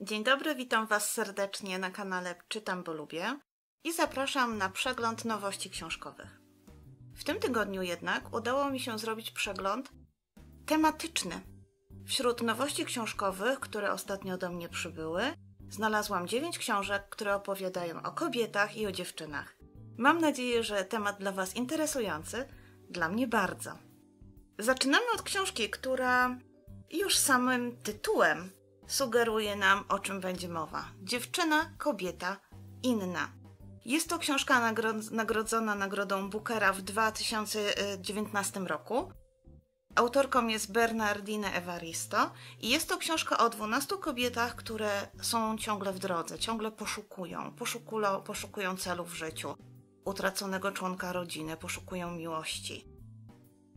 Dzień dobry, witam Was serdecznie na kanale Czytam, bo lubię i zapraszam na przegląd nowości książkowych. W tym tygodniu jednak udało mi się zrobić przegląd tematyczny. Wśród nowości książkowych, które ostatnio do mnie przybyły, znalazłam 9 książek, które opowiadają o kobietach i o dziewczynach. Mam nadzieję, że temat dla Was interesujący, dla mnie bardzo. Zaczynamy od książki, która już samym tytułem sugeruje nam, o czym będzie mowa. Dziewczyna, kobieta, inna. Jest to książka nagro- nagrodzona nagrodą Bookera w 2019 roku. Autorką jest Bernardine Evaristo i jest to książka o 12 kobietach, które są ciągle w drodze, ciągle poszukują, poszukują, poszukują celu w życiu, utraconego członka rodziny, poszukują miłości.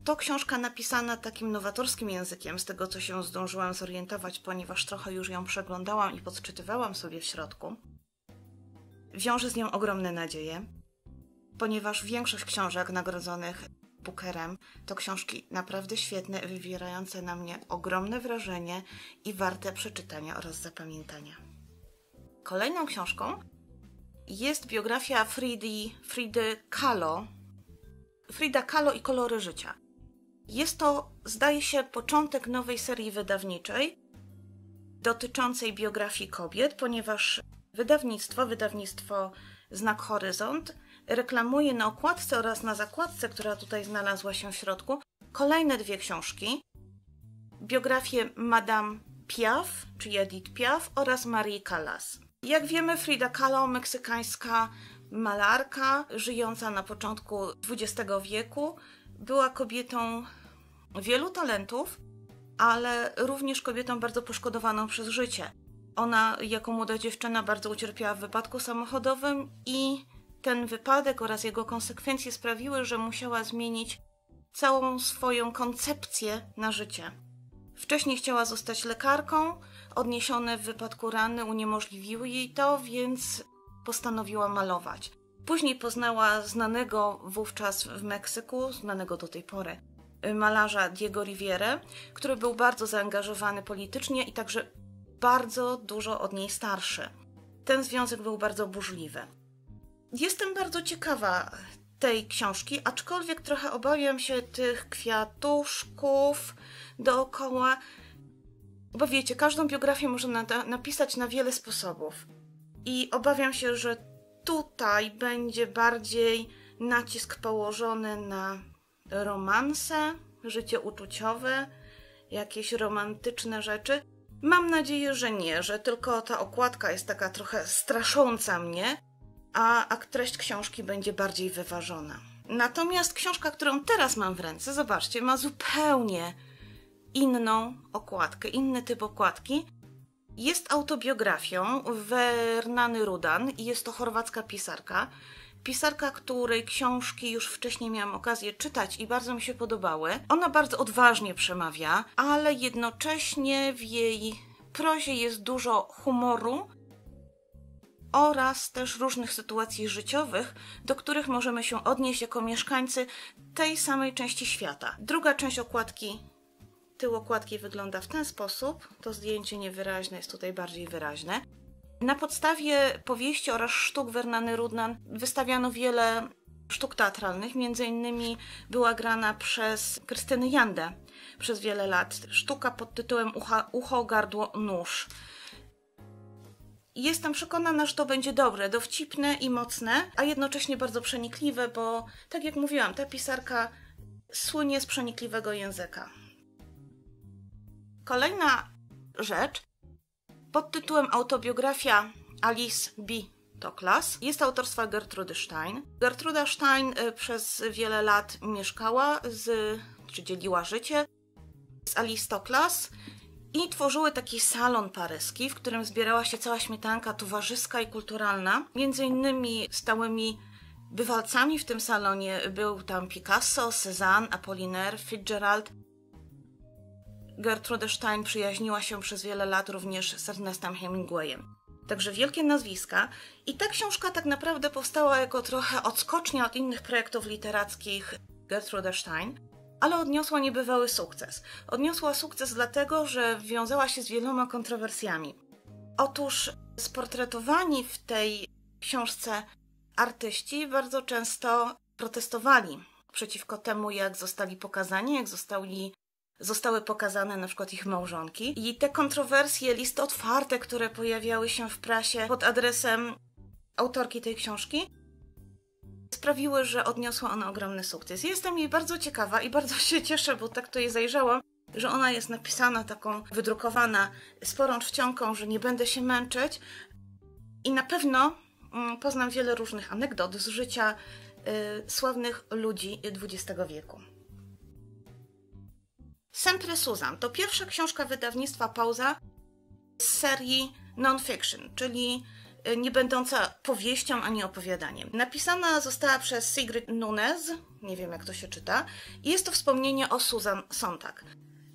To książka napisana takim nowatorskim językiem, z tego co się zdążyłam zorientować, ponieważ trochę już ją przeglądałam i podczytywałam sobie w środku. Wiąże z nią ogromne nadzieje, ponieważ większość książek nagrodzonych Bookerem to książki naprawdę świetne, wywierające na mnie ogromne wrażenie i warte przeczytania oraz zapamiętania. Kolejną książką jest biografia Fridy, Fridy Kahlo, Frida Kahlo i kolory życia. Jest to, zdaje się, początek nowej serii wydawniczej dotyczącej biografii kobiet, ponieważ wydawnictwo, wydawnictwo Znak Horyzont, reklamuje na okładce oraz na zakładce, która tutaj znalazła się w środku, kolejne dwie książki. Biografię Madame Piaf, czy Edith Piaf oraz Marie Callas. Jak wiemy, Frida Kahlo, meksykańska malarka, żyjąca na początku XX wieku, była kobietą wielu talentów, ale również kobietą bardzo poszkodowaną przez życie. Ona jako młoda dziewczyna bardzo ucierpiała w wypadku samochodowym i ten wypadek oraz jego konsekwencje sprawiły, że musiała zmienić całą swoją koncepcję na życie. Wcześniej chciała zostać lekarką, odniesione w wypadku rany uniemożliwiły jej to, więc postanowiła malować. Później poznała znanego wówczas w Meksyku, znanego do tej pory, malarza Diego Riviere, który był bardzo zaangażowany politycznie i także bardzo dużo od niej starszy. Ten związek był bardzo burzliwy. Jestem bardzo ciekawa tej książki, aczkolwiek trochę obawiam się tych kwiatuszków dookoła, bo wiecie, każdą biografię można na napisać na wiele sposobów. I obawiam się, że tutaj będzie bardziej nacisk położony na romanse, życie uczuciowe, jakieś romantyczne rzeczy. Mam nadzieję, że nie, że tylko ta okładka jest taka trochę strasząca mnie, a, a treść książki będzie bardziej wyważona. Natomiast książka, którą teraz mam w ręce, zobaczcie, ma zupełnie inną okładkę, inny typ okładki. Jest autobiografią Wernany Rudan i jest to chorwacka pisarka. Pisarka, której książki już wcześniej miałam okazję czytać i bardzo mi się podobały. Ona bardzo odważnie przemawia, ale jednocześnie w jej prozie jest dużo humoru oraz też różnych sytuacji życiowych, do których możemy się odnieść jako mieszkańcy tej samej części świata. Druga część okładki, tył okładki wygląda w ten sposób. To zdjęcie niewyraźne jest tutaj bardziej wyraźne. Na podstawie powieści oraz sztuk Wernany Rudnan wystawiano wiele sztuk teatralnych. Między innymi była grana przez Krystyny Jandę przez wiele lat. Sztuka pod tytułem Ucha, Ucho, Gardło, Nóż. Jestem przekonana, że to będzie dobre, dowcipne i mocne, a jednocześnie bardzo przenikliwe, bo tak jak mówiłam, ta pisarka słynie z przenikliwego języka. Kolejna rzecz pod tytułem Autobiografia Alice B. Toklas jest autorstwa Gertrudy Stein. Gertruda Stein y, przez wiele lat mieszkała z, czy dzieliła życie z Alice Toklas i tworzyły taki salon paryski, w którym zbierała się cała śmietanka towarzyska i kulturalna. Między innymi stałymi bywalcami w tym salonie był tam Picasso, Cézanne, Apollinaire, Fitzgerald. Gertrude Stein przyjaźniła się przez wiele lat również z Ernestem Hemingwayem. Także wielkie nazwiska. I ta książka tak naprawdę powstała jako trochę odskocznia od innych projektów literackich Gertrude Stein ale odniosła niebywały sukces. Odniosła sukces dlatego, że wiązała się z wieloma kontrowersjami. Otóż sportretowani w tej książce artyści bardzo często protestowali przeciwko temu, jak zostali pokazani, jak zostali, zostały pokazane na przykład ich małżonki. I te kontrowersje, listy otwarte, które pojawiały się w prasie pod adresem autorki tej książki, sprawiły, że odniosła ona ogromny sukces. Jestem jej bardzo ciekawa i bardzo się cieszę, bo tak to jej zajrzałam, że ona jest napisana taką, wydrukowana sporą czcionką, że nie będę się męczyć. I na pewno mm, poznam wiele różnych anegdot z życia y, sławnych ludzi XX wieku. Sempre Susan to pierwsza książka wydawnictwa Pauza z serii non-fiction, czyli y, nie będąca powieścią ani opowiadaniem. Napisana została przez Sigrid Nunes, nie wiem jak to się czyta, i jest to wspomnienie o Susan Sontag.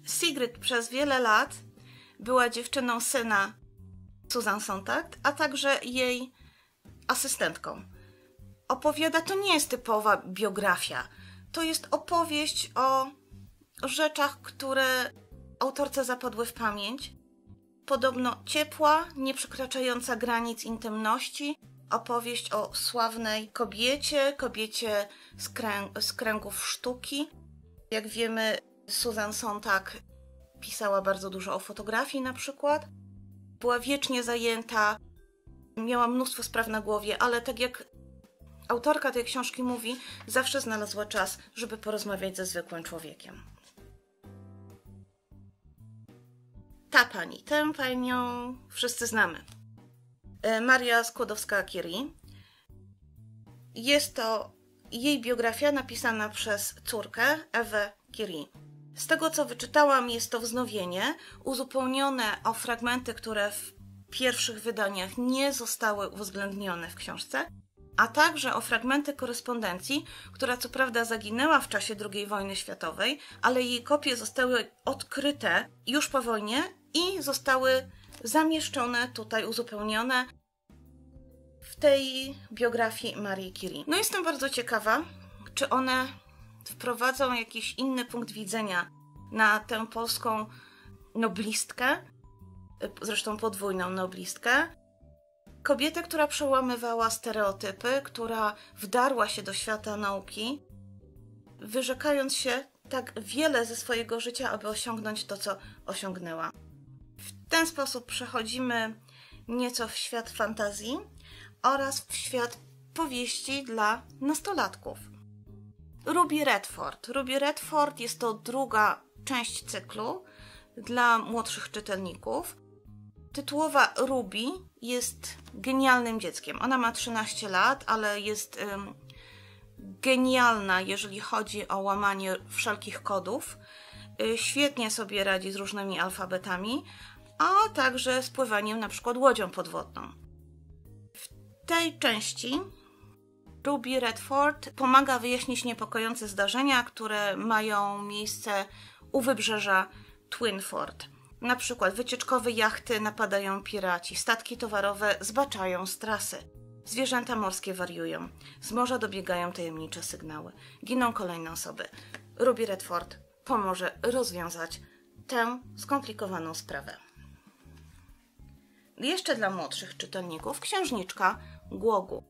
Sigrid przez wiele lat była dziewczyną syna Susan Sontag, a także jej asystentką. Opowiada, to nie jest typowa biografia. To jest opowieść o rzeczach, które autorce zapadły w pamięć. Podobno ciepła, nie przekraczająca granic intymności, opowieść o sławnej kobiecie, kobiecie z, kręg z kręgów sztuki. Jak wiemy, Susan Sontag pisała bardzo dużo o fotografii na przykład. Była wiecznie zajęta, miała mnóstwo spraw na głowie, ale tak jak autorka tej książki mówi, zawsze znalazła czas, żeby porozmawiać ze zwykłym człowiekiem. Ta pani, tę panią wszyscy znamy. E, Maria Skłodowska-Curie. Jest to jej biografia napisana przez córkę Ewę Curie. Z tego co wyczytałam, jest to wznowienie uzupełnione o fragmenty, które w pierwszych wydaniach nie zostały uwzględnione w książce, a także o fragmenty korespondencji, która co prawda zaginęła w czasie II wojny światowej, ale jej kopie zostały odkryte już po wojnie i zostały zamieszczone tutaj, uzupełnione w tej biografii Marii Curie. No jestem bardzo ciekawa, czy one wprowadzą jakiś inny punkt widzenia na tę polską noblistkę, zresztą podwójną noblistkę. Kobietę, która przełamywała stereotypy, która wdarła się do świata nauki, wyrzekając się tak wiele ze swojego życia, aby osiągnąć to, co osiągnęła. W ten sposób przechodzimy nieco w świat fantazji oraz w świat powieści dla nastolatków. Ruby Redford. Ruby Redford jest to druga część cyklu dla młodszych czytelników. Tytułowa Ruby jest genialnym dzieckiem. Ona ma 13 lat, ale jest genialna, jeżeli chodzi o łamanie wszelkich kodów. Y, świetnie sobie radzi z różnymi alfabetami, a także z pływaniem na przykład łodzią podwodną. W tej części Ruby Redford pomaga wyjaśnić niepokojące zdarzenia, które mają miejsce u wybrzeża Twinford. Na przykład wycieczkowe jachty napadają piraci, statki towarowe zbaczają z trasy. Zwierzęta morskie wariują, z morza dobiegają tajemnicze sygnały, giną kolejne osoby. Ruby Redford pomoże rozwiązać tę skomplikowaną sprawę. Jeszcze dla młodszych czytelników księżniczka Głogu.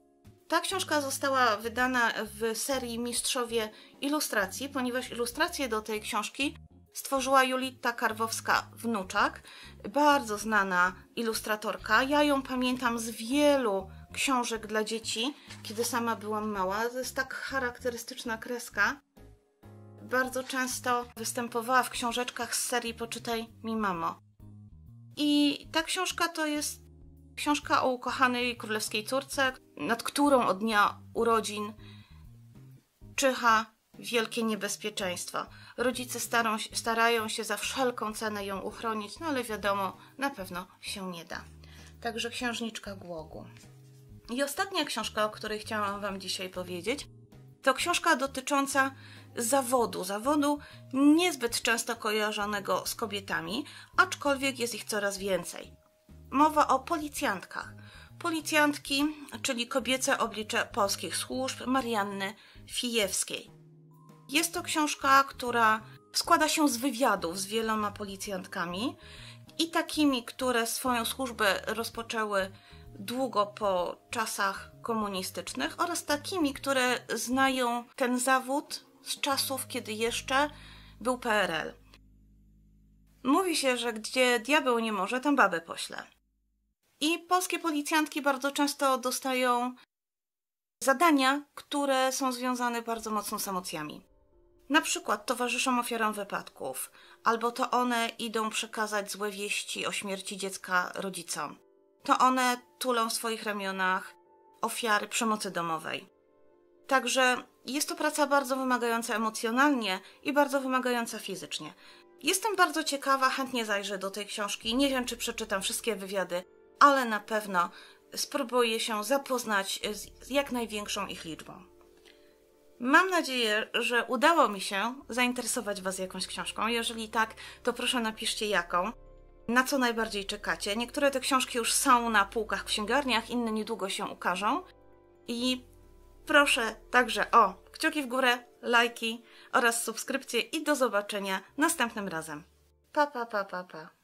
Ta książka została wydana w serii Mistrzowie Ilustracji, ponieważ ilustracje do tej książki stworzyła Julita Karwowska-Wnuczak, bardzo znana ilustratorka. Ja ją pamiętam z wielu książek dla dzieci, kiedy sama byłam mała. To jest tak charakterystyczna kreska. Bardzo często występowała w książeczkach z serii Poczytaj mi mamo. I ta książka to jest książka o ukochanej królewskiej córce, nad którą od dnia urodzin czyha wielkie niebezpieczeństwo. Rodzice starą, starają się za wszelką cenę ją uchronić, no ale wiadomo, na pewno się nie da. Także księżniczka Głogu. I ostatnia książka, o której chciałam Wam dzisiaj powiedzieć, to książka dotycząca zawodu. Zawodu niezbyt często kojarzonego z kobietami, aczkolwiek jest ich coraz więcej. Mowa o policjantkach. Policjantki, czyli kobiece oblicze polskich służb Marianny Fijewskiej. Jest to książka, która składa się z wywiadów z wieloma policjantkami i takimi, które swoją służbę rozpoczęły długo po czasach komunistycznych, oraz takimi, które znają ten zawód z czasów, kiedy jeszcze był PRL. Mówi się, że gdzie diabeł nie może, tam babę pośle. I polskie policjantki bardzo często dostają zadania, które są związane bardzo mocno z emocjami. Na przykład towarzyszą ofiarom wypadków, albo to one idą przekazać złe wieści o śmierci dziecka rodzicom. To one tulą w swoich ramionach ofiary przemocy domowej. Także jest to praca bardzo wymagająca emocjonalnie i bardzo wymagająca fizycznie. Jestem bardzo ciekawa, chętnie zajrzę do tej książki. Nie wiem, czy przeczytam wszystkie wywiady, ale na pewno spróbuję się zapoznać z jak największą ich liczbą. Mam nadzieję, że udało mi się zainteresować Was jakąś książką. Jeżeli tak, to proszę napiszcie jaką. Na co najbardziej czekacie? Niektóre te książki już są na półkach w księgarniach, inne niedługo się ukażą. I proszę także o kciuki w górę, lajki oraz subskrypcje i do zobaczenia następnym razem. Pa, pa, pa, pa, pa.